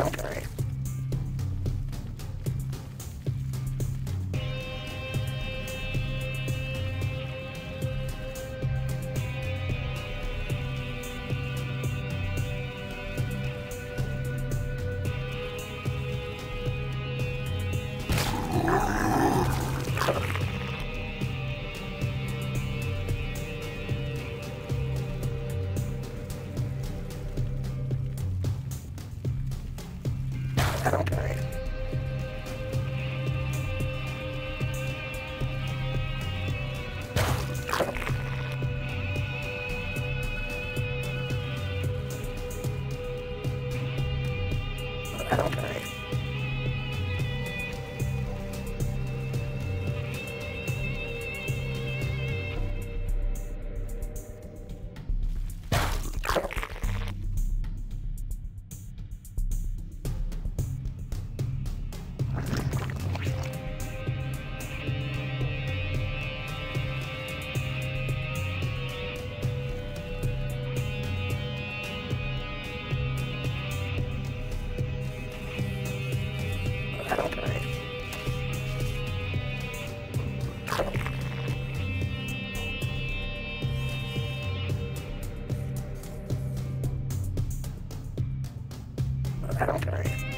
Okay. Okay. Okay. Okay. Okay.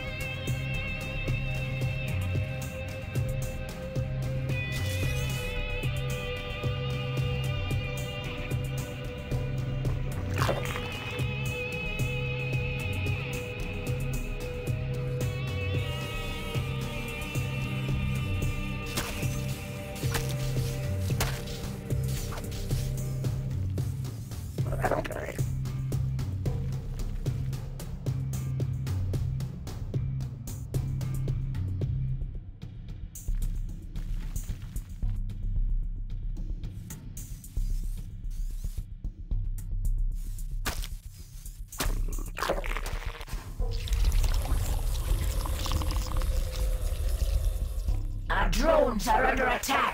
Are under attack.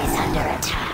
is under attack.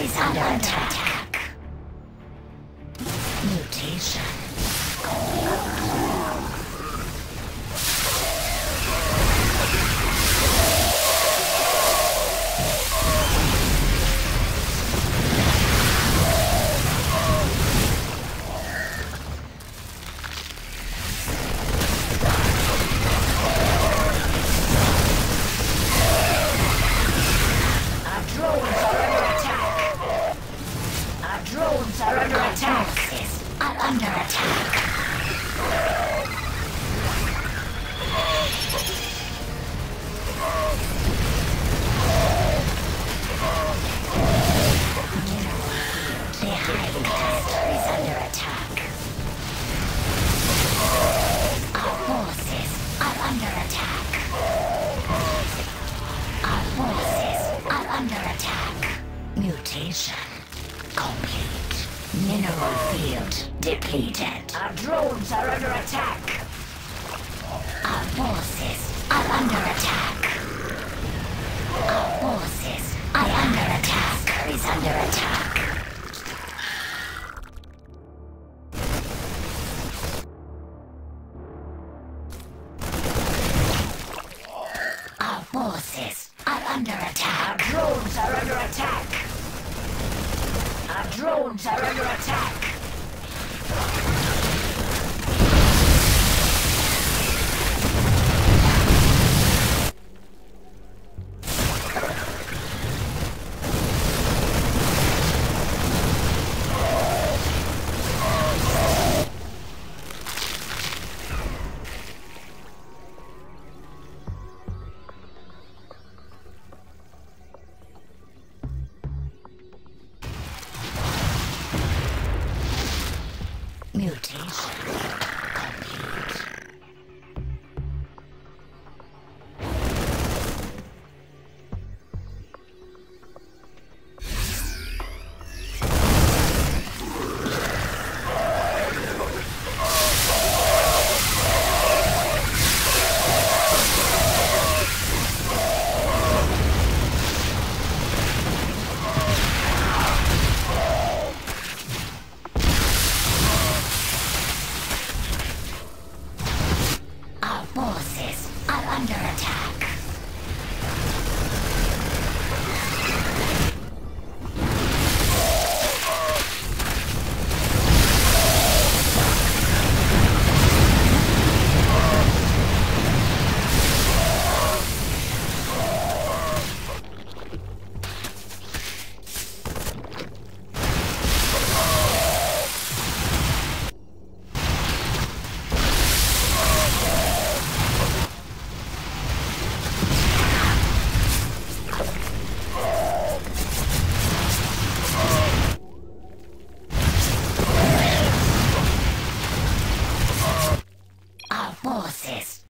Is under attack. Mutation complete. Mineral field depleted. Our drones are under attack. Our forces are under attack. Our forces are under attack. Is under attack. Our forces are under Our attack. drones are under attack. Our drones are under attack.